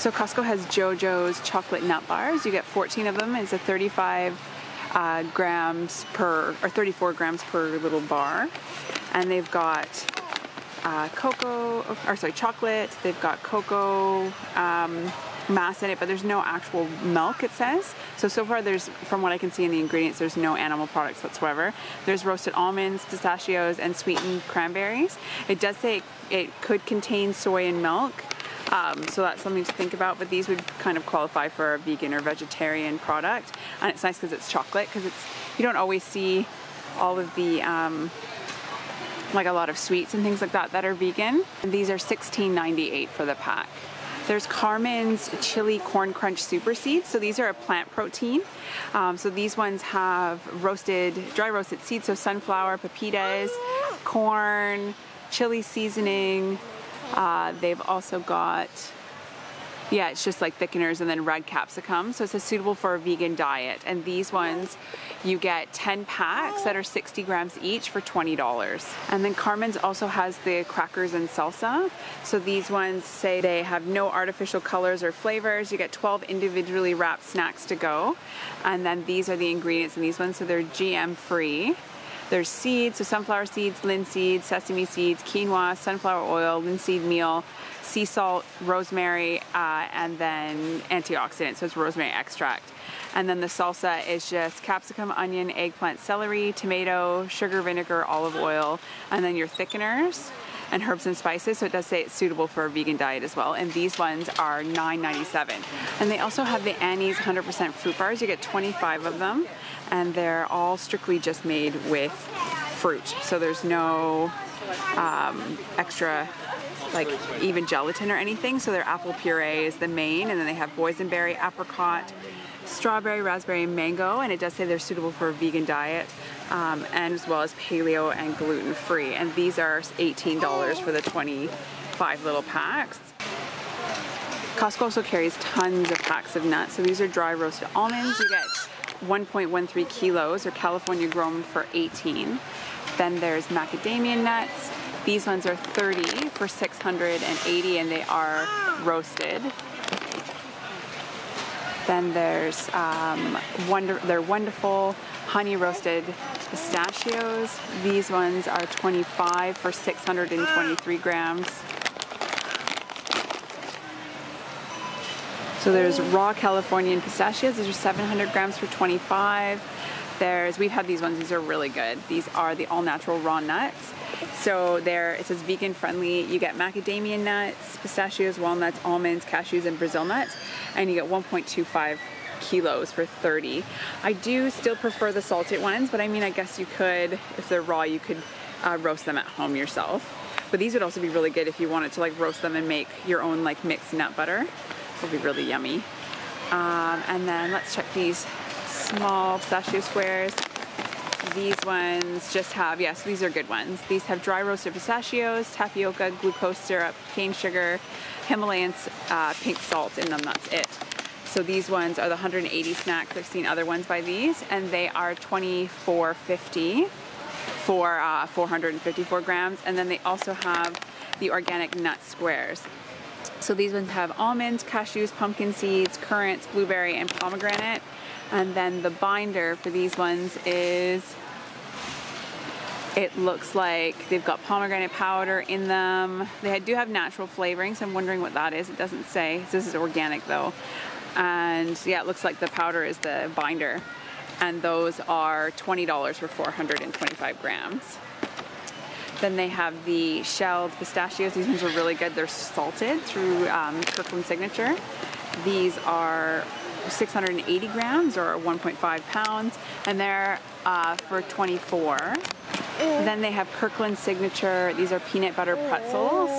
So Costco has JoJo's chocolate nut bars. You get 14 of them. It's a 35 uh, grams per, or 34 grams per little bar. And they've got uh, cocoa, or sorry, chocolate. They've got cocoa um, mass in it, but there's no actual milk, it says. So, so far, there's, from what I can see in the ingredients, there's no animal products whatsoever. There's roasted almonds, pistachios, and sweetened cranberries. It does say it could contain soy and milk. Um, so that's something to think about, but these would kind of qualify for a vegan or vegetarian product. And it's nice because it's chocolate, because it's you don't always see all of the um, like a lot of sweets and things like that that are vegan. And these are $16.98 for the pack. There's Carmen's Chili Corn Crunch Super Seeds. So these are a plant protein. Um, so these ones have roasted, dry roasted seeds, so sunflower, pepitas, corn, chili seasoning. Uh, they've also got yeah, it's just like thickeners and then red capsicum. So it's a suitable for a vegan diet. And these ones, you get 10 packs that are 60 grams each for $20. And then Carmen's also has the crackers and salsa. So these ones say they have no artificial colors or flavors. You get 12 individually wrapped snacks to go. And then these are the ingredients in these ones. So they're GM free. There's seeds, so sunflower seeds, linseed, sesame seeds, quinoa, sunflower oil, linseed meal, sea salt, rosemary, uh, and then antioxidant, so it's rosemary extract. And then the salsa is just capsicum, onion, eggplant, celery, tomato, sugar, vinegar, olive oil, and then your thickeners and herbs and spices. So it does say it's suitable for a vegan diet as well. And these ones are $9.97. And they also have the Annie's 100% fruit bars. You get 25 of them, and they're all strictly just made with fruit. So there's no um, extra like even gelatin or anything. So their apple puree is the main, and then they have boysenberry, apricot, strawberry, raspberry, and mango. And it does say they're suitable for a vegan diet, um, and as well as paleo and gluten free. And these are $18 for the 25 little packs. Costco also carries tons of packs of nuts. So these are dry roasted almonds. You get 1.13 kilos or California grown for 18. Then there's macadamia nuts, these ones are 30 for 680 and they are roasted. Then there's um, wonder, they're wonderful honey roasted pistachios. These ones are 25 for 623 grams. So there's raw Californian pistachios. These are 700 grams for 25. There's, we've had these ones, these are really good. These are the all natural raw nuts. So there, it says vegan friendly. You get macadamia nuts, pistachios, walnuts, almonds, cashews, and Brazil nuts, and you get 1.25 kilos for 30. I do still prefer the salted ones, but I mean, I guess you could, if they're raw, you could uh, roast them at home yourself. But these would also be really good if you wanted to like roast them and make your own like mixed nut butter. It would be really yummy. Um, and then let's check these small pistachio squares. These ones just have, yes, these are good ones. These have dry roasted pistachios, tapioca, glucose syrup, cane sugar, Himalayan uh, pink salt in them, that's it. So these ones are the 180 snacks. I've seen other ones by these, and they are 24.50 for uh, 454 grams. And then they also have the organic nut squares. So these ones have almonds, cashews, pumpkin seeds, currants, blueberry, and pomegranate. And then the binder for these ones is, it looks like they've got pomegranate powder in them. They do have natural flavoring, so I'm wondering what that is. It doesn't say. This is organic though. And yeah, it looks like the powder is the binder. And those are $20 for 425 grams. Then they have the shelled pistachios. These ones are really good. They're salted through um, Kirkland Signature. These are 680 grams or 1.5 pounds, and they're uh, for 24. Then they have Kirkland Signature. These are peanut butter pretzels.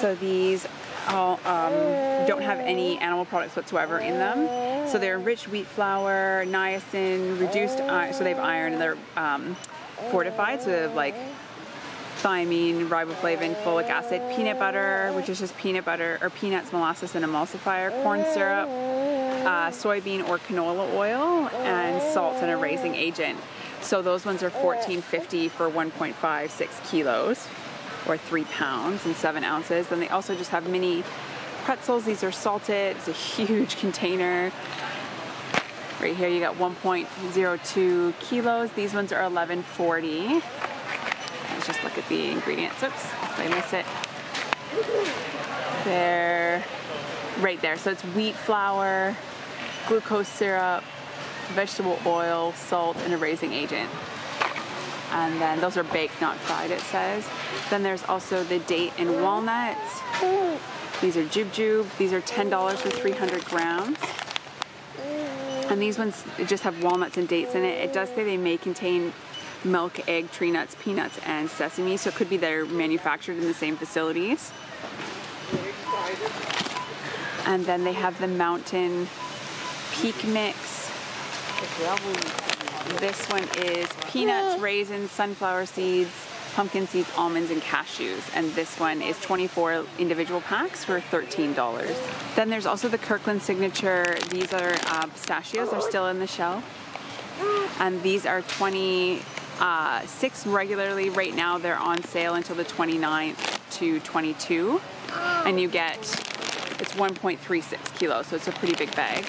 So these um, don't have any animal products whatsoever in them. So they're enriched wheat flour, niacin, reduced, so they have iron, and they're um, fortified. So they have like thiamine, riboflavin, folic acid, peanut butter, which is just peanut butter or peanuts, molasses, and emulsifier, corn syrup, uh, soybean or canola oil, and salt and a raising agent. So those ones are $14.50 for 1.56 kilos or three pounds and seven ounces. Then they also just have mini pretzels. These are salted. It's a huge container. Right here you got 1.02 kilos. These ones are 11.40. Let's just look at the ingredients. Oops, did I miss it? They're right there. So it's wheat flour, glucose syrup, vegetable oil, salt, and a raising agent. And then those are baked, not fried, it says. Then there's also the date and walnuts. These are jube jube. These are $10 for 300 grams. And these ones just have walnuts and dates in it. It does say they may contain milk, egg, tree nuts, peanuts, and sesame, so it could be they're manufactured in the same facilities. And then they have the Mountain Peak Mix. This one is peanuts, raisins, sunflower seeds, pumpkin seeds, almonds, and cashews. And this one is 24 individual packs for $13. Then there's also the Kirkland Signature. These are uh, pistachios. They're still in the shell. And these are 26 uh, regularly. Right now they're on sale until the 29th to 22. And you get, it's 1.36 kilos, so it's a pretty big bag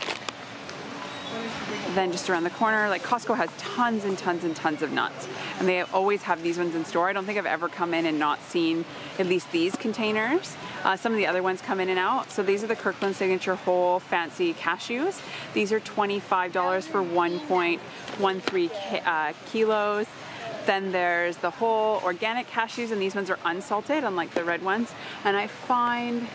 then just around the corner, like Costco has tons and tons and tons of nuts. And they always have these ones in store. I don't think I've ever come in and not seen at least these containers. Uh, some of the other ones come in and out. So these are the Kirkland Signature Whole Fancy Cashews. These are $25 for 1.13 uh, kilos. Then there's the whole organic cashews, and these ones are unsalted, unlike the red ones. And I find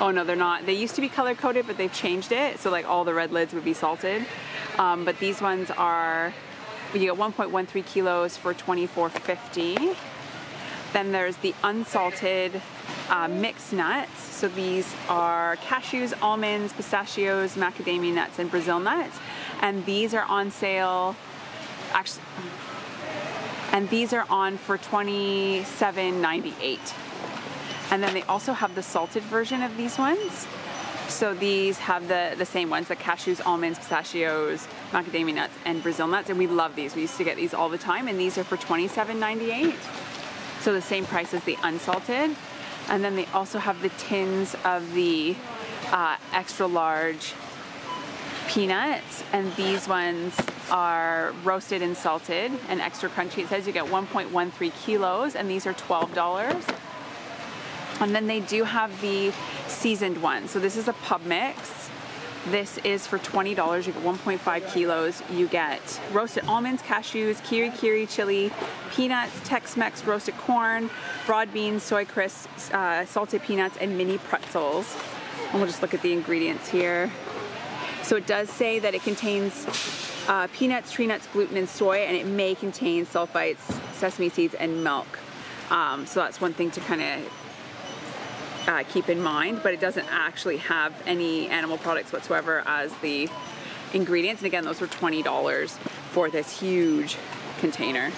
Oh no, they're not. They used to be color coded, but they've changed it. So like all the red lids would be salted. Um, but these ones are, you get 1.13 kilos for 24.50. Then there's the unsalted uh, mixed nuts. So these are cashews, almonds, pistachios, macadamia nuts, and Brazil nuts. And these are on sale, actually, and these are on for 27.98. And then they also have the salted version of these ones. So these have the, the same ones, the cashews, almonds, pistachios, macadamia nuts, and Brazil nuts. And we love these. We used to get these all the time. And these are for $27.98. So the same price as the unsalted. And then they also have the tins of the uh, extra large peanuts. And these ones are roasted and salted and extra crunchy. It says you get 1.13 kilos, and these are $12. And then they do have the seasoned one. So this is a pub mix. This is for $20. You get 1.5 kilos. You get roasted almonds, cashews, kiri kiri chili, peanuts, Tex-Mex roasted corn, broad beans, soy crisps, uh, salted peanuts, and mini pretzels. And we'll just look at the ingredients here. So it does say that it contains uh, peanuts, tree nuts, gluten, and soy, and it may contain sulfites, sesame seeds, and milk. Um, so that's one thing to kind of uh, keep in mind, but it doesn't actually have any animal products whatsoever as the ingredients. And again, those were $20 for this huge container.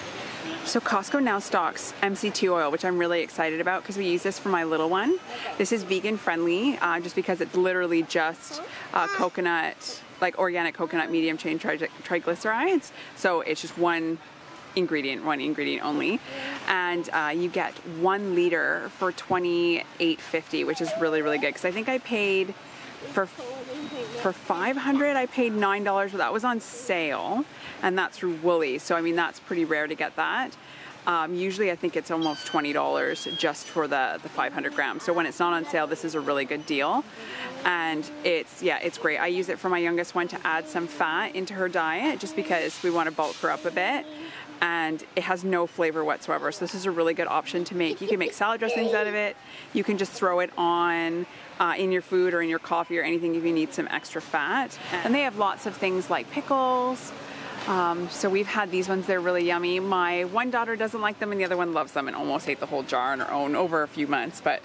So Costco now stocks MCT oil, which I'm really excited about because we use this for my little one. This is vegan friendly, uh, just because it's literally just uh, coconut, like organic coconut medium chain tri triglycerides. So it's just one ingredient, one ingredient only, and uh, you get one liter for twenty eight fifty, which is really really good. Because I think I paid for for five hundred, I paid nine dollars, but that was on sale, and that's through Woolies. So I mean that's pretty rare to get that. Um, usually, I think it's almost twenty dollars just for the the 500 grams. So when it's not on sale, this is a really good deal, and it's yeah, it's great. I use it for my youngest one to add some fat into her diet, just because we want to bulk her up a bit and it has no flavor whatsoever. So this is a really good option to make. You can make salad dressings out of it. You can just throw it on uh, in your food or in your coffee or anything if you need some extra fat. And they have lots of things like pickles. Um, so we've had these ones, they're really yummy. My one daughter doesn't like them and the other one loves them and almost ate the whole jar on her own over a few months. But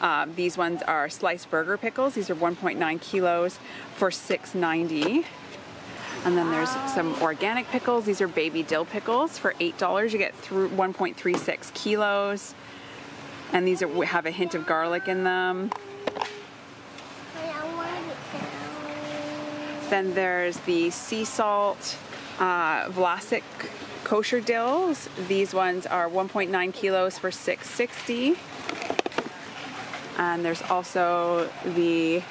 um, these ones are sliced burger pickles. These are 1.9 kilos for 6.90. And then there's some organic pickles. These are baby dill pickles for $8. You get through 1.36 kilos. And these are, have a hint of garlic in them. Then there's the sea salt uh, Vlasic kosher dills. These ones are 1.9 kilos for 660. And there's also the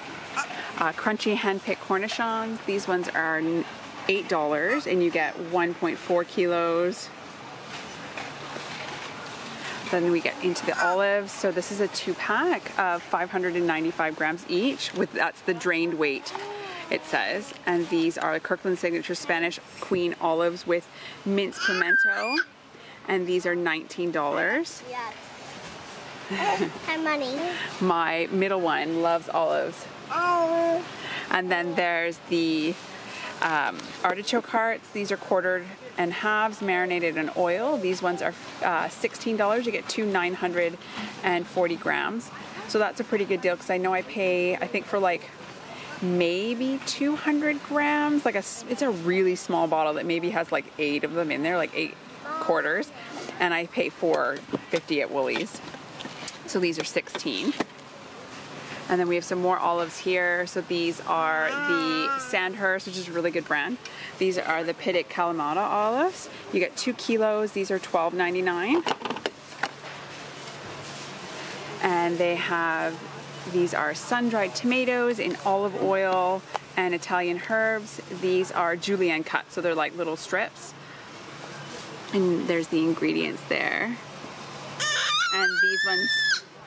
uh, crunchy hand-picked cornichons. These ones are $8 and you get 1.4 kilos. Then we get into the olives. So this is a two pack of 595 grams each with that's the drained weight it says. And these are the Kirkland Signature Spanish Queen olives with minced pimento. And these are $19. Yes. and money. My middle one loves olives. Oh. And then there's the um, artichoke hearts. These are quartered and halves, marinated in oil. These ones are uh, $16. You get two 940 grams. So that's a pretty good deal because I know I pay, I think for like maybe 200 grams. Like a, it's a really small bottle that maybe has like eight of them in there, like eight quarters. And I pay 450 at Woolies. So these are 16. And then we have some more olives here. So these are the Sandhurst, which is a really good brand. These are the Pitted Kalamata olives. You get two kilos. These are $12.99. And they have, these are sun-dried tomatoes in olive oil and Italian herbs. These are julienne cut, so they're like little strips. And there's the ingredients there. And these ones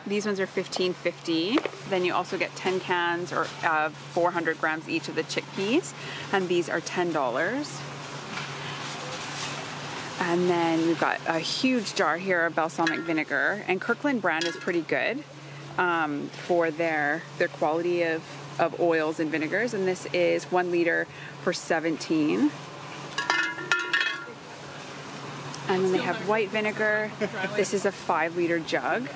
these ones are $15.50. Then you also get 10 cans or uh, 400 grams each of the chickpeas, and these are $10. And then we've got a huge jar here of balsamic vinegar, and Kirkland brand is pretty good um, for their their quality of, of oils and vinegars, and this is one liter for 17. And then they have white vinegar. This is a five liter jug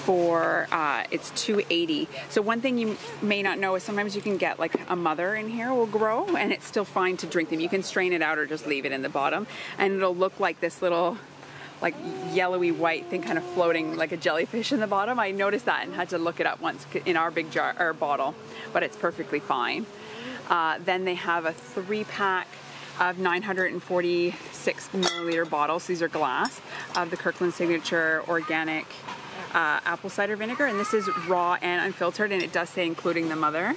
for uh, it's 280 so one thing you may not know is sometimes you can get like a mother in here will grow and it's still fine to drink them. You can strain it out or just leave it in the bottom and it'll look like this little like yellowy white thing kind of floating like a jellyfish in the bottom. I noticed that and had to look it up once in our big jar or bottle but it's perfectly fine. Uh, then they have a three pack of 946 milliliter bottles. These are glass of the Kirkland Signature Organic uh, apple cider vinegar, and this is raw and unfiltered, and it does say including the mother.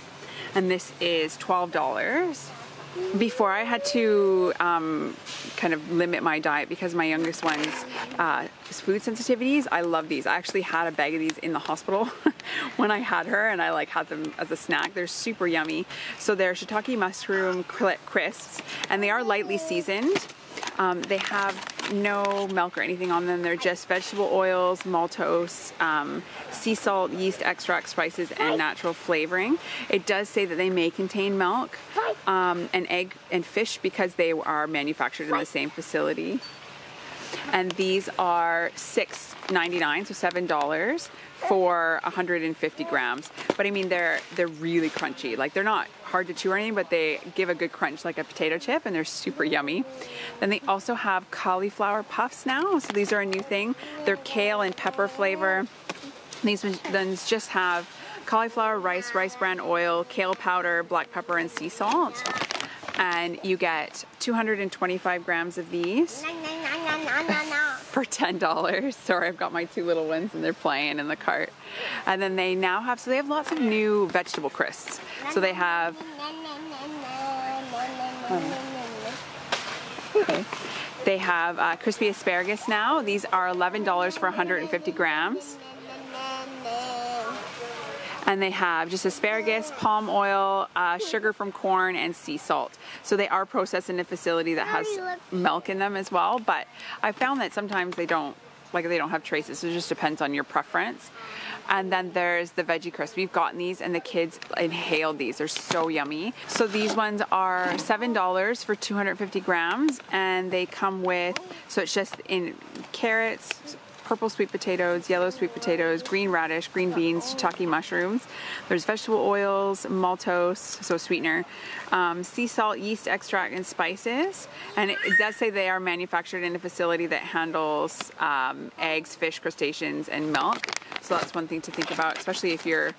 And this is $12. Before I had to um, kind of limit my diet because my youngest one's uh, food sensitivities, I love these. I actually had a bag of these in the hospital when I had her, and I like had them as a snack. They're super yummy. So they're shiitake mushroom crisps, and they are lightly seasoned. Um, they have no milk or anything on them. They're just vegetable oils, maltose, um, sea salt, yeast extract, spices, and natural flavoring. It does say that they may contain milk um, and egg and fish because they are manufactured in the same facility. And these are $6.99, so $7 for 150 grams. But I mean, they're they're really crunchy. Like they're not hard to chew or anything, but they give a good crunch like a potato chip, and they're super yummy. Then they also have cauliflower puffs now. So these are a new thing. They're kale and pepper flavor. These ones just have cauliflower, rice, rice bran oil, kale powder, black pepper, and sea salt. And you get 225 grams of these for $10. Sorry, I've got my two little ones and they're playing in the cart. And then they now have, so they have lots of new vegetable crisps. So they have, okay. They have uh, crispy asparagus now. These are $11 for 150 grams and they have just asparagus, palm oil, uh, sugar from corn, and sea salt. So they are processed in a facility that has milk in them as well. But I found that sometimes they don't like they don't have traces. So it just depends on your preference. And then there's the veggie crisp. We've gotten these and the kids inhaled these. They're so yummy. So these ones are $7 for 250 grams and they come with, so it's just in carrots, purple sweet potatoes, yellow sweet potatoes, green radish, green beans, shiitake mushrooms. There's vegetable oils, maltose, so sweetener, um, sea salt, yeast extract, and spices. And it, does say they are manufactured in a facility that handles um, eggs, fish, crustaceans, and milk. So that's one thing to think about, especially if you're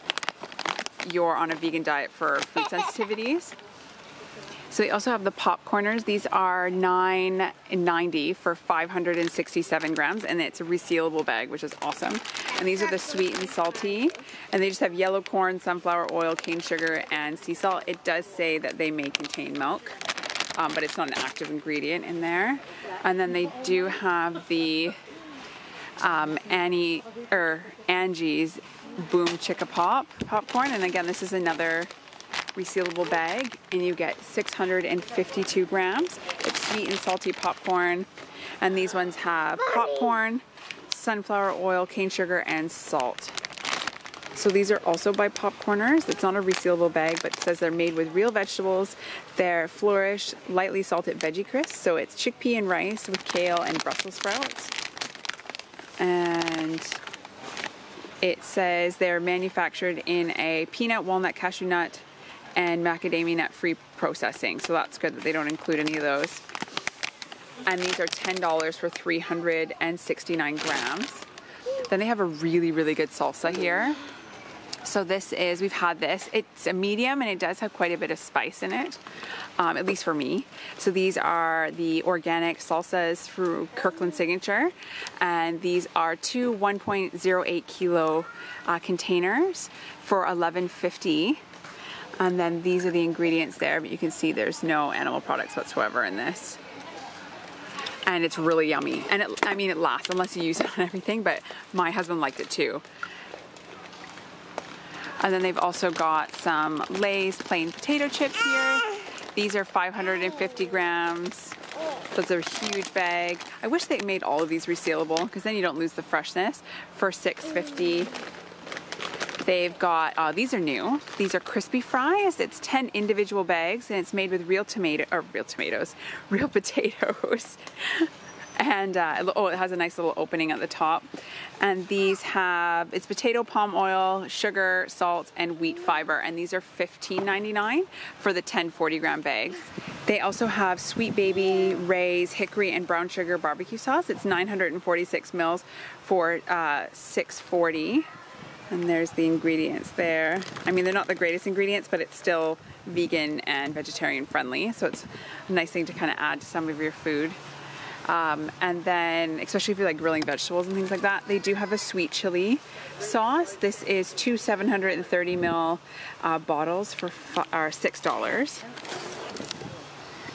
you're on a vegan diet for food sensitivities. So they also have the popcorners. These are $9.90 for 567 grams, and it's a resealable bag, which is awesome. And these are the sweet and salty, and they just have yellow corn, sunflower oil, cane sugar, and sea salt. It does say that they may contain milk, um, but it's not an active ingredient in there. And then they do have the um, Annie or Angie's Boom Chicka Pop popcorn, and again, this is another resealable bag and you get 652 grams. It's sweet and salty popcorn and these ones have popcorn, sunflower oil, cane sugar and salt. So these are also by Popcorners. It's not a resealable bag, but it says they're made with real vegetables. They're Flourish lightly salted veggie crisps. So it's chickpea and rice with kale and Brussels sprouts. And it says they're manufactured in a peanut, walnut, cashew nut, and macadamia nut free processing. So that's good that they don't include any of those. And these are $10 for 369 grams. Then they have a really, really good salsa here. So this is, we've had this. It's a medium and it does have quite a bit of spice in it, um, at least for me. So these are the organic salsas through Kirkland Signature. And these are two 1.08 kilo uh, containers for 11.50. And then these are the ingredients there, but you can see there's no animal products whatsoever in this. And it's really yummy. And it, I mean, it lasts unless you use it on everything, but my husband liked it too. And then they've also got some Lay's plain potato chips here. These are 550 grams. Those are a huge bag. I wish they made all of these resealable because then you don't lose the freshness for 650. They've got, uh, these are new. These are crispy fries. It's 10 individual bags and it's made with real tomato, or real tomatoes, real potatoes. and uh, oh, it has a nice little opening at the top. And these have, it's potato, palm oil, sugar, salt, and wheat fiber. And these are $15.99 for the 10 40 gram bags. They also have Sweet Baby Ray's hickory and brown sugar barbecue sauce. It's 946 mils for uh, 640 and there's the ingredients there. I mean, they're not the greatest ingredients, but it's still vegan and vegetarian friendly. So it's a nice thing to kind of add to some of your food. Um, and then, especially if you like grilling vegetables and things like that, they do have a sweet chili sauce. This is two 730 ml uh, bottles for are six dollars.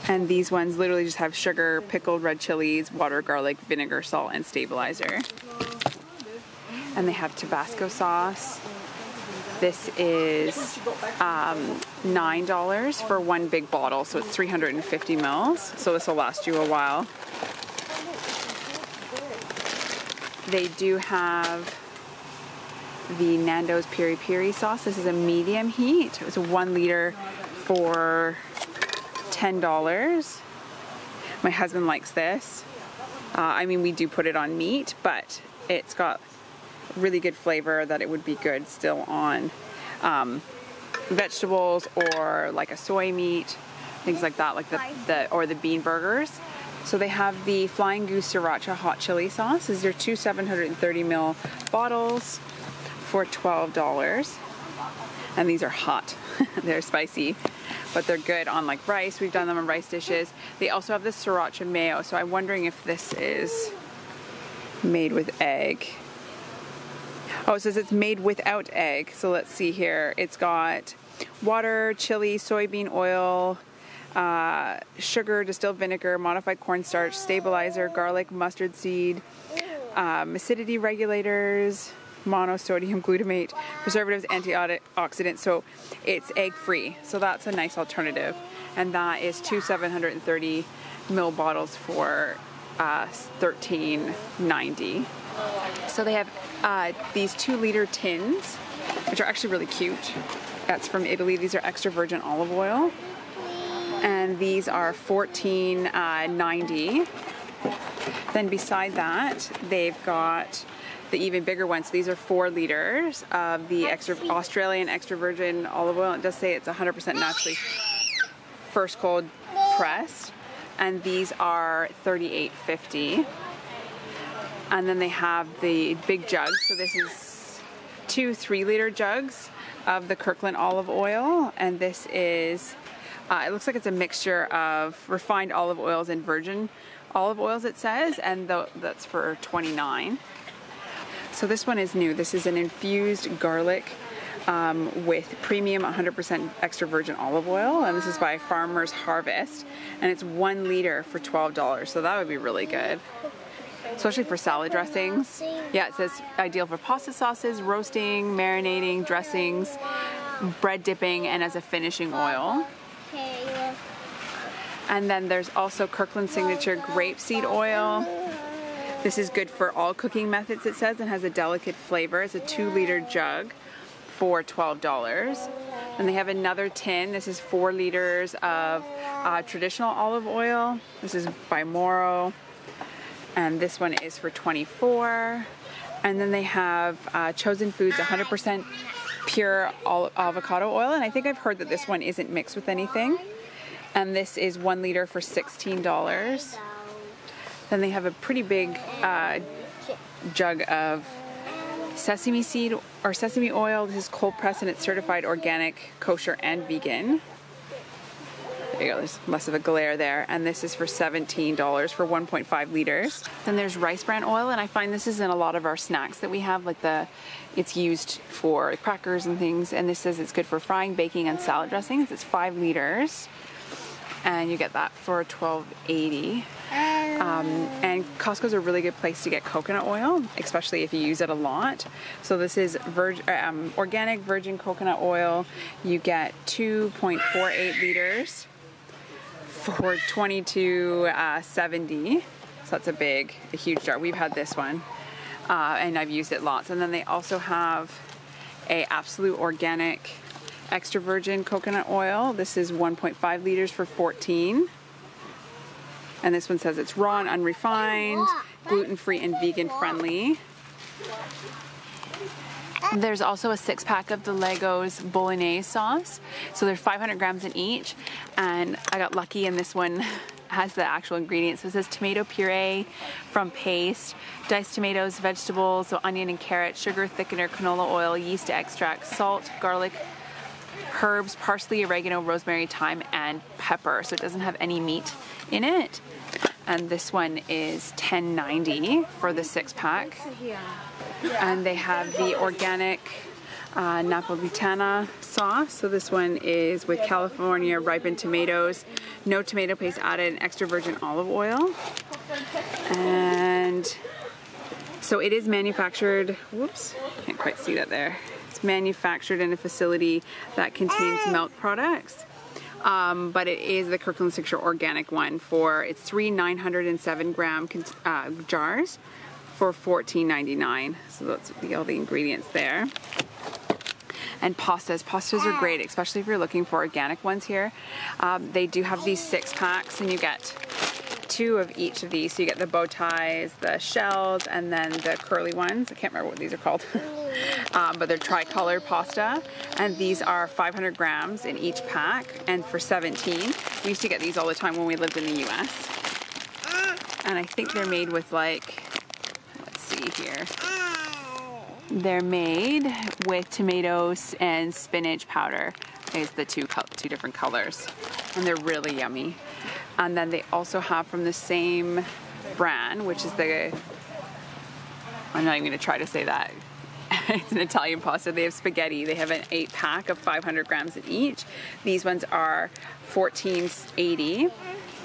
And these ones literally just have sugar, pickled red chilies, water, garlic, vinegar, salt, and stabilizer and they have Tabasco sauce. This is um, $9 for one big bottle, so it's 350 mils. So this will last you a while. They do have the Nando's Piri Piri sauce. This is a medium heat. It's one liter for $10. My husband likes this. Uh, I mean, we do put it on meat, but it's got really good flavor that it would be good still on um, vegetables or like a soy meat, things like that, like the, the or the bean burgers. So they have the Flying Goose Sriracha Hot Chili Sauce. These are two 730 ml bottles for $12. And these are hot. they're spicy, but they're good on like rice. We've done them on rice dishes. They also have the Sriracha Mayo. So I'm wondering if this is made with egg. Oh, it says it's made without egg. So let's see here. It's got water, chili, soybean oil, uh, sugar, distilled vinegar, modified cornstarch, stabilizer, garlic, mustard seed, um, acidity regulators, monosodium glutamate, preservatives, antioxidants. So it's egg free. So that's a nice alternative. And that is two 730 ml bottles for uh, 13.90. So they have uh, these two liter tins, which are actually really cute. That's from Italy. These are extra virgin olive oil. And these are $14.90. Uh, then beside that, they've got the even bigger ones. These are four liters of the extra Australian extra virgin olive oil. It does say it's 100% naturally first cold pressed, and these are 38.50 and then they have the big jugs. So this is two three liter jugs of the Kirkland olive oil, and this is Uh, it looks like it's a mixture of refined olive oils and virgin olive oils, it says, and th- that's for 29. So this one is new. This is an infused garlic um, with premium 100% extra virgin olive oil, and this is by Farmer's Harvest, and it's one liter for $12. So that would be really good, especially for salad dressings. Yeah, it says ideal for pasta sauces, roasting, marinating, dressings, bread dipping, and as a finishing oil. And then there's also Kirkland Signature grapeseed oil. This is good for all cooking methods, it says, and has a delicate flavor. It's a two liter jug for $12. And they have another tin. This is four liters of uh, traditional olive oil. This is by Moro. And this one is for 24 And then they have uh, Chosen Foods 100% pure avocado oil. And I think I've heard that this one isn't mixed with anything. And this is one liter for $16. Then they have a pretty big uh, jug of sesame seed or sesame oil. This is cold pressed and it's certified organic, kosher, and vegan. There you go, there's less of a glare there. And this is for $17 for 1.5 liters. Then there's rice bran oil, and I find this is in a lot of our snacks that we have, like the, it's used for crackers and things. And this says it's good for frying, baking, and salad dressings. It's five liters. And you get that for 12.80. Um, and Costco's a really good place to get coconut oil, especially if you use it a lot. So this is um, organic virgin coconut oil. You get 2.48 liters for 22.70. Uh, so that's a big, a huge jar. We've had this one, uh, and I've used it lots. And then they also have a absolute organic extra virgin coconut oil. This is 1.5 liters for 14. And this one says it's raw and unrefined, gluten free and vegan friendly. There's also a six pack of the Leggo's Bolognese sauce. So there's 500 grams in each. And I got lucky and this one has the actual ingredients. So it says tomato puree from paste, diced tomatoes, vegetables, so onion and carrot, sugar, thickener, canola oil, yeast extract, salt, garlic, herbs, parsley, oregano, rosemary, thyme, and pepper. So it doesn't have any meat in it. And this one is 10.90 for the six pack. And they have the organic uh, Napolitana sauce. So this one is with California ripened tomatoes, no tomato paste added, and extra virgin olive oil. And so it is manufactured, whoops, can't quite see that there. It's manufactured in a facility that contains milk products. Um, but it is the Kirkland Signature organic one for it's three 907 gram uh, jars for $14.99. So that's the, all the ingredients there. And pastas. Pastas are great, especially if you're looking for organic ones here. Um, they do have these six packs, and you get two of each of these. So you get the bow ties, the shells, and then the curly ones. I can't remember what these are called. um, but they're tricolor pasta. And these are 500 grams in each pack. And for 17, we used to get these all the time when we lived in the US. And I think they're made with like, let's see here. They're made with tomatoes and spinach powder. Is the two two different colors, and they're really yummy. And then they also have from the same brand, which is the I'm not even to try to say that. It's an Italian pasta. They have spaghetti. They have an eight pack of 500 grams in each. These ones are 14.80.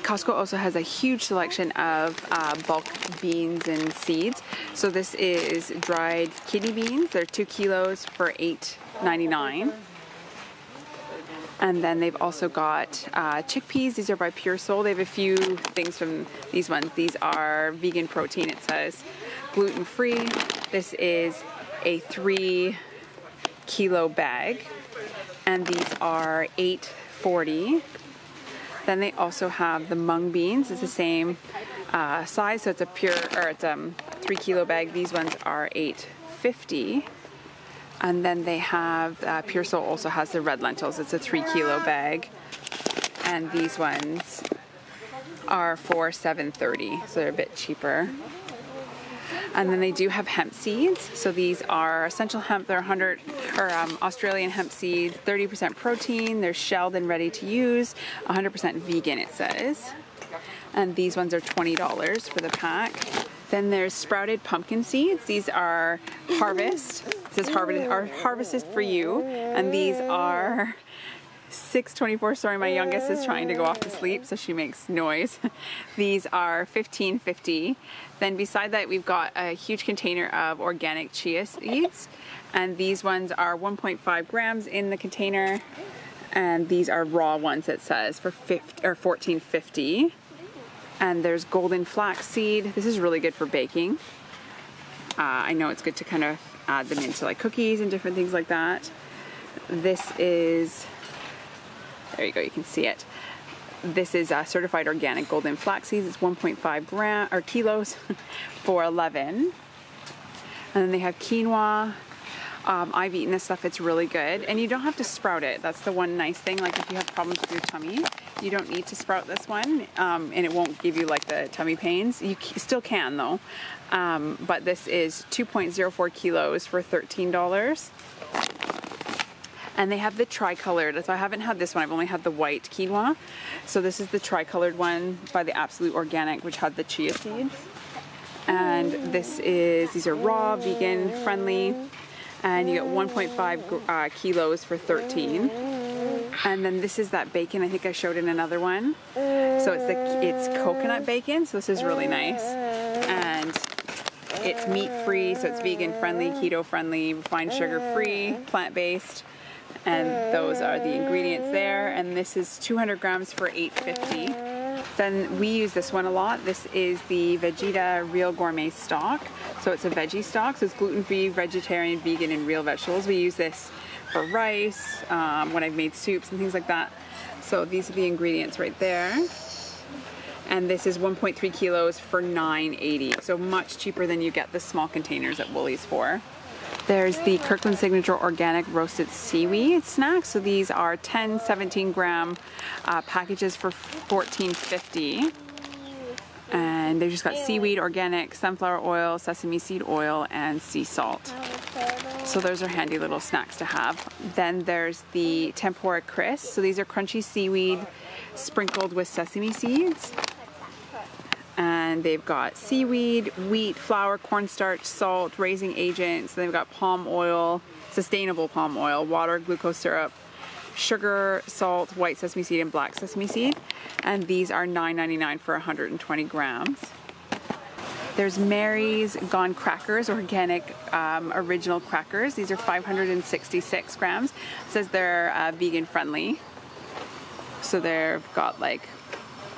Costco also has a huge selection of uh, bulk beans and seeds. So this is dried kidney beans. They're two kilos for $8.99. And then they've also got uh, chickpeas. These are by Pure Soul. They have a few things from these ones. These are vegan protein, it says. Gluten free. This is a three kilo bag. And these are 8.40. Then they also have the mung beans. It's the same uh, size, so it's a pure, or it's a um, three kilo bag. These ones are 8.50. And then they have uh, Pure Soul also has the red lentils. It's a three kilo bag, and these ones are for 7.30, so they're a bit cheaper. And then they do have hemp seeds. So these are essential hemp. They're 100 or um, Australian hemp seeds, 30% protein. They're shelled and ready to use. 100% vegan, it says. And these ones are $20 for the pack. Then there's sprouted pumpkin seeds. These are harvest. This is harvested, are harvested for you. And these are 624 sorry my youngest is trying to go off to sleep so she makes noise. These are 1550 then beside that we've got a huge container of organic chia seeds and these ones are 1.5 grams in the container and these are raw ones it says for 50 or 1450 and there's golden flax seed. This is really good for baking. Uh, I know it's good to kind of add them into like cookies and different things like that. This is there you go, you can see it. This is uh, certified organic golden flax seeds. It's 1.5 gram or kilos for 11. And then they have quinoa. Um, I've eaten this stuff, it's really good. And you don't have to sprout it. That's the one nice thing. Like if you have problems with your tummy, you don't need to sprout this one. Um, and it won't give you like the tummy pains. You still can though. Um, but this is 2.04 kilos for $13 and they have the tricolored. So I haven't had this one. I've only had the white quinoa. So this is the tricolored one by the Absolute Organic, which had the chia seeds. And this is these are raw, vegan, friendly, and you get 1.5 uh, kilos for 13. And then this is that bacon. I think I showed in another one. So it's the it's coconut bacon. So this is really nice, and it's meat free. So it's vegan friendly, keto friendly, refined sugar free, plant based and those are the ingredients there. And this is 200 grams for 850 then we use this one a lot. This is the Vegeta Real Gourmet stock. So it's a veggie stock. So it's gluten-free vegetarian vegan and real vegetables. We use this for rice um, when I've made soups and things like that. So these are the ingredients right there. And this is 1.3 kilos for 9.80 so much cheaper than you get the small containers at Woolies for there's the Kirkland Signature Organic Roasted Seaweed Snack. So these are 10, 17 gram uh, packages for 14.50. And they just got seaweed, organic, sunflower oil, sesame seed oil, and sea salt. So those are handy little snacks to have. Then there's the Tempura Crisp. So these are crunchy seaweed sprinkled with sesame seeds and they've got seaweed, wheat, flour, cornstarch, salt, raising agents. They've got palm oil, sustainable palm oil, water, glucose syrup, sugar, salt, white sesame seed, and black sesame seed. And these are $9.99 for 120 grams. There's Mary's Gone Crackers, organic um, original crackers. These are 566 grams. It says they're uh, vegan friendly. So they've got like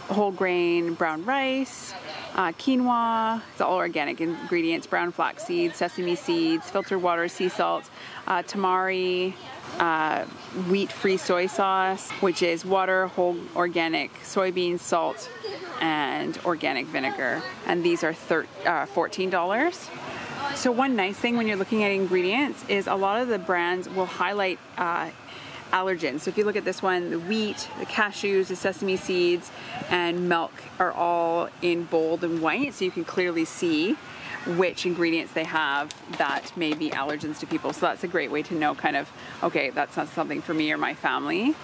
whole grain brown rice, uh, quinoa, it's all organic ingredients, brown flax seeds, sesame seeds, filtered water, sea salt, uh, tamari, uh, wheat-free soy sauce, which is water, whole organic soybean salt, and organic vinegar. And these are thir- uh, $14. So one nice thing when you're looking at ingredients is a lot of the brands will highlight uh, allergens. So if you look at this one, the wheat, the cashews, the sesame seeds, and milk are all in bold and white, so you can clearly see which ingredients they have that may be allergens to people. So that's a great way to know kind of, okay, that's not something for me or my family.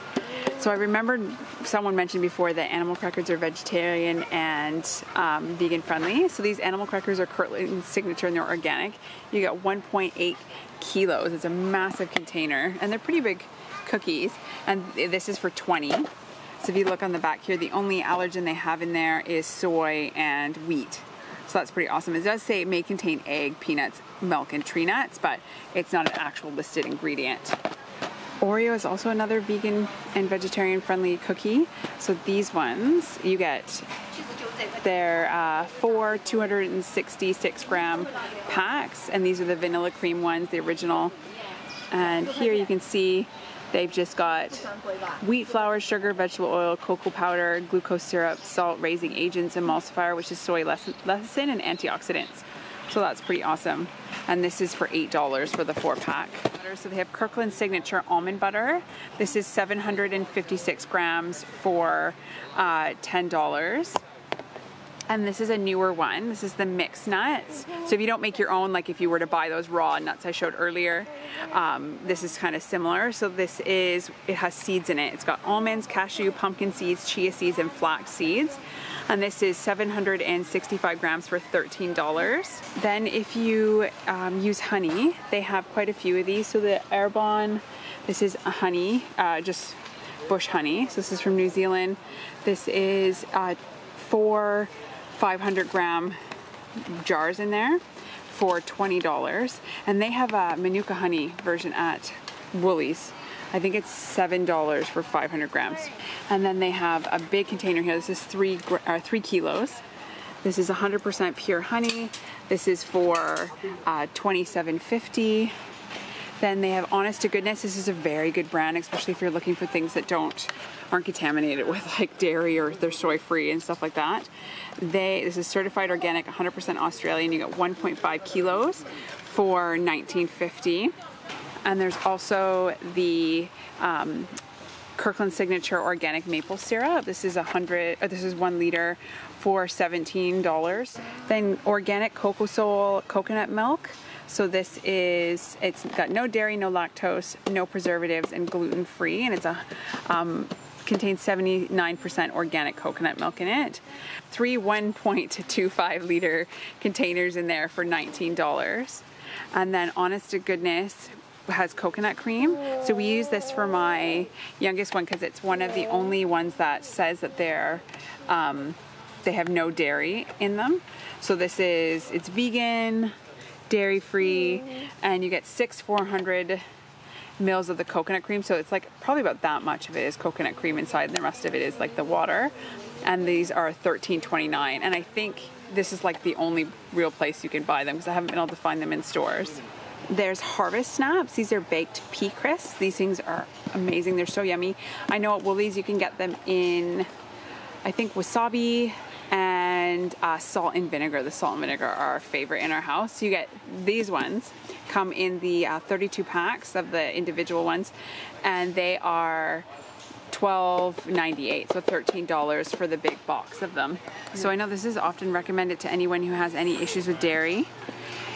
So I remembered someone mentioned before that animal crackers are vegetarian and um, vegan friendly. So these animal crackers are Kirkland signature and they're organic. You get 1.8 kilos. It's a massive container and they're pretty big cookies, and this is for 20. So if you look on the back here, the only allergen they have in there is soy and wheat. So that's pretty awesome. It does say it may contain egg, peanuts, milk, and tree nuts, but it's not an actual listed ingredient. Oreo is also another vegan and vegetarian friendly cookie. So these ones, you get they're uh, four 266 gram packs, and these are the vanilla cream ones, the original. And here you can see They've just got wheat flour, sugar, vegetable oil, cocoa powder, glucose syrup, salt, raising agents, emulsifier, which is soy lecithin, and antioxidants. So that's pretty awesome. And this is for $8 for the four pack. So they have Kirkland Signature Almond Butter. This is 756 grams for uh, $10. And this is a newer one. This is the mixed nuts. So if you don't make your own, like if you were to buy those raw nuts I showed earlier, um, this is kind of similar. So this is, it has seeds in it. It's got almonds, cashew, pumpkin seeds, chia seeds, and flax seeds. And this is 765 grams for $13. Then if you um, use honey, they have quite a few of these. So the Airborne, this is a honey, uh, just bush honey. So this is from New Zealand. This is uh, four 500 gram jars in there for $20. And they have a Manuka honey version at Woolies. I think it's $7 for 500 grams. And then they have a big container here. This is three, uh, three kilos. This is 100% pure honey. This is for uh, 27.50. Then they have Honest to Goodness. This is a very good brand, especially if you're looking for things that don't aren't contaminated with like dairy or they're soy free and stuff like that. They this is certified organic, 100% Australian. You get 1.5 kilos for 19.50. And there's also the um, Kirkland Signature Organic Maple Syrup. This is a hundred. This is one liter for seventeen dollars. Then organic Coco Soul coconut milk. So this is it's got no dairy, no lactose, no preservatives, and gluten free, and it's a um, contains 79% organic coconut milk in it. Three 1.25 liter containers in there for $19. And then Honest to Goodness has coconut cream. So we use this for my youngest one because it's one of the only ones that says that they're um, they have no dairy in them. So this is it's vegan, dairy free, and you get six 400 mils of the coconut cream. So it's like probably about that much of it is coconut cream inside, and the rest of it is like the water. And these are 13.29, and I think this is like the only real place you can buy them because I haven't been able to find them in stores. There's Harvest Snaps. These are baked pea crisps. These things are amazing. They're so yummy. I know at Woolies you can get them in, I think, wasabi and uh, salt and vinegar. The salt and vinegar are our favorite in our house. You get these ones, come in the uh, 32 packs of the individual ones, and they are $12.98, so $13 for the big box of them. So I know this is often recommended to anyone who has any issues with dairy.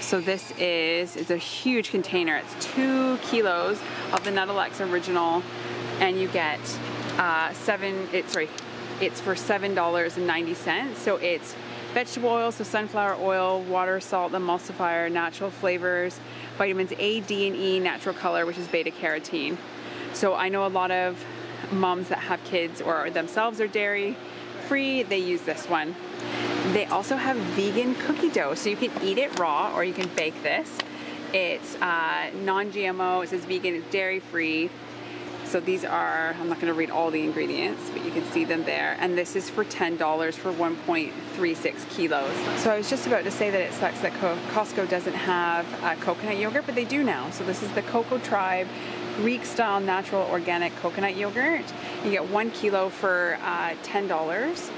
So this is it's a huge container. It's two kilos of the Nuttelex original, and you get uh, seven. It's sorry, it's for seven dollars and ninety cents. So it's vegetable oil, so sunflower oil, water, salt, emulsifier, natural flavors, vitamins A, D, and E, natural color, which is beta carotene. So I know a lot of moms that have kids or themselves are dairy free. They use this one. They also have vegan cookie dough, so you can eat it raw or you can bake this. It's uh, non GMO, it says vegan, it's dairy free. So these are, I'm not going to read all the ingredients, but you can see them there. And this is for $10 for 1.36 kilos. So I was just about to say that it sucks that Costco doesn't have uh, coconut yogurt, but they do now. So this is the Coco Tribe Greek style natural organic coconut yogurt. You get one kilo for uh, $10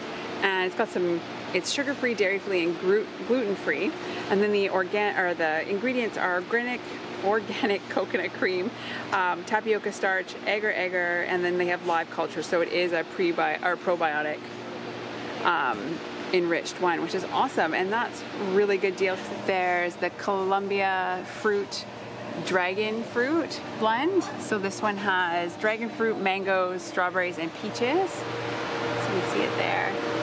and it's got some it's sugar free, dairy free, and gluten free. And then the organ or the ingredients are organic organic coconut cream, um, tapioca starch, agar agar, and then they have live culture. So it is a prebi or probiotic um, enriched one, which is awesome, and that's really good deal. There's the Columbia fruit dragon fruit blend. So this one has dragon fruit, mangoes, strawberries, and peaches. So you can see it there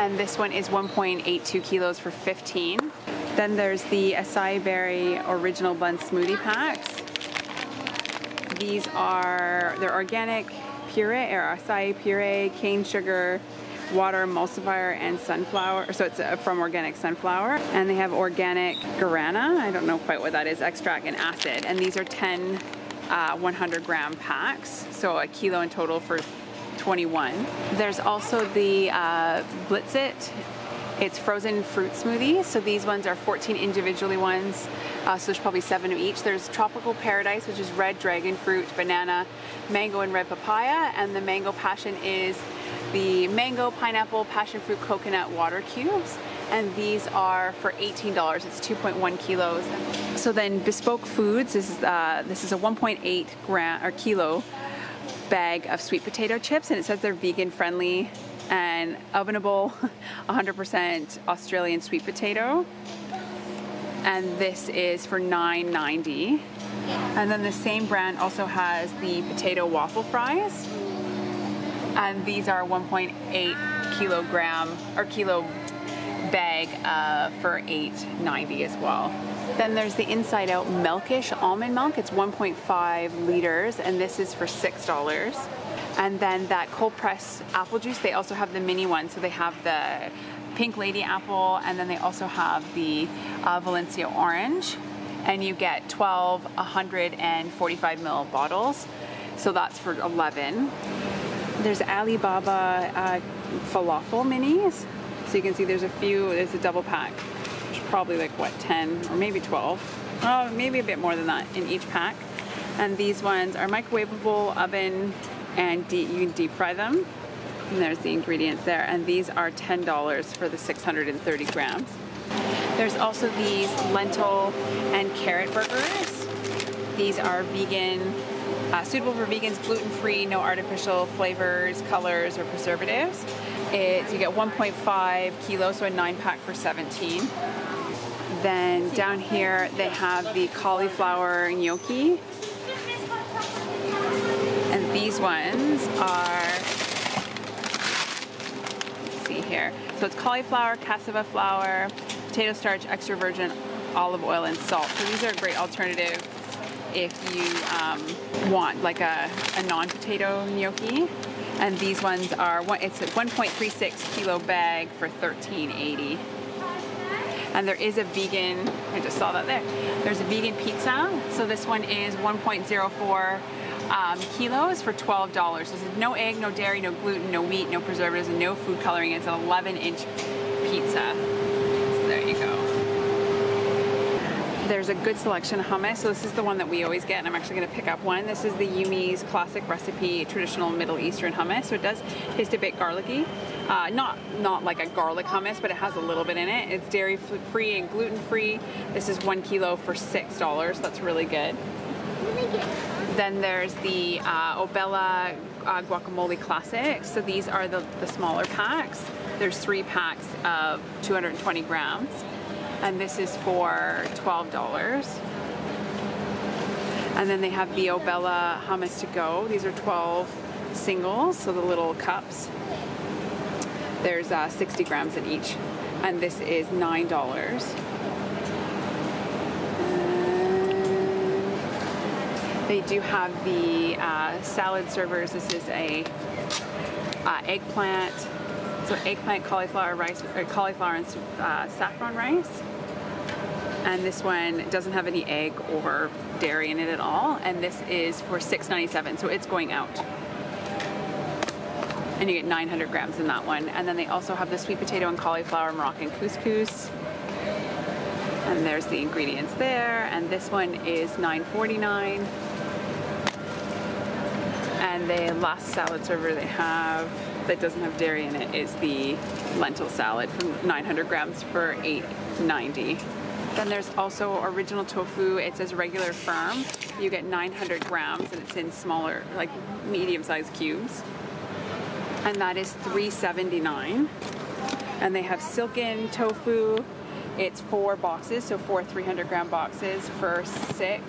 and this one is 1.82 kilos for 15. Then there's the acai berry original blend smoothie packs. These are they're organic puree or acai puree, cane sugar, water emulsifier, and sunflower. So it's uh, from organic sunflower, and they have organic guarana. I don't know quite what that is. Extract and acid, and these are 10 uh, 100 gram packs, so a kilo in total for 21. There's also the uh, Blitzit. It's frozen fruit smoothie. So these ones are 14 individually ones. Uh, so there's probably seven of each. There's Tropical Paradise, which is red dragon fruit, banana, mango, and red papaya. And the mango passion is the mango, pineapple, passion fruit, coconut water cubes. And these are for $18. It's 2.1 kilos. So then Bespoke Foods, is, uh, this is a 1.8 gram or kilo bag of sweet potato chips and it says they're vegan friendly an ovenable 100% Australian sweet potato. And this is for $9.90. And then the same brand also has the potato waffle fries. And these are 1.8 kilogram or kilo bag uh, for $8.90 as well. Then there's the Inside Out Milkish almond milk. It's 1.5 liters, and this is for $6. And then that cold pressed apple juice, they also have the mini one. So they have the pink lady apple, and then they also have the uh, Valencia orange. And you get 12 145 ml bottles. So that's for 11. There's Alibaba uh, falafel minis. So you can see there's a few, there's a double pack. Probably like what, 10 or maybe 12. Oh, maybe a bit more than that in each pack. And these ones are microwavable oven and you can deep fry them. And there's the ingredients there. And these are $10 for the 630 grams. There's also these lentil and carrot burgers. These are vegan, uh, suitable for vegans, gluten-free, no artificial flavors, colors, or preservatives. It's, you get 1.5 kilos, so a nine pack for 17. Then down here they have the cauliflower gnocchi. Ones are, see here. So it's cauliflower, cassava flour, potato starch, extra virgin olive oil, and salt. So these are a great alternative if you um, want like a, a non-potato gnocchi. And these ones are, one, it's a 1.36 kilo bag for 13.80. And there is a vegan, I just saw that there. There's a vegan pizza. So this one is 1.04 um, kilos for $12. So there's no egg, no dairy, no gluten, no wheat, no preservatives, and no food coloring. It's an 11 inch pizza. So there you go. There's a good selection of hummus. So this is the one that we always get, and I'm actually going to pick up one. This is the Yumi's classic recipe, traditional Middle Eastern hummus. So it does taste a bit garlicky. Uh, not not like a garlic hummus, but it has a little bit in it. It's dairy free and gluten free. This is one kilo for six dollars. That's really good. Then there's the uh, Obela uh, Guacamole Classic. So these are the, the smaller packs. There's three packs of 220 grams and this is for $12. And then they have the Obela hummus to go. These are 12 singles, so the little cups. There's uh, 60 grams in each, and this is $9. They do have the uh, salad servers. This is a uh, eggplant, so eggplant, cauliflower rice, or cauliflower and uh, saffron rice. And this one doesn't have any egg or dairy in it at all. And this is for $6.97 so it's going out. And you get 900 grams in that one. And then they also have the sweet potato and cauliflower Moroccan couscous. And there's the ingredients there. And this one is $9.49 and the last salad server they have that doesn't have dairy in it is the lentil salad from 900 grams for 8.90 then there's also original tofu. It says regular firm. You get 900 grams and it's in smaller, like medium-sized cubes. And that is 379. And they have silken tofu. It's four boxes, so four 300 gram boxes for six.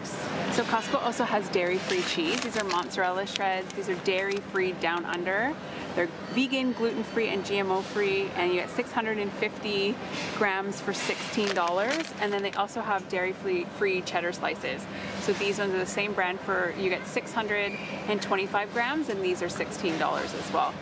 So Costco also has dairy-free cheese. These are mozzarella shreds. These are dairy-free down under. They're vegan, gluten-free, and GMO-free, and you get 650 grams for $16. And then they also have dairy-free cheddar slices. So these ones are the same brand for, you get 625 grams, and these are $16 as well.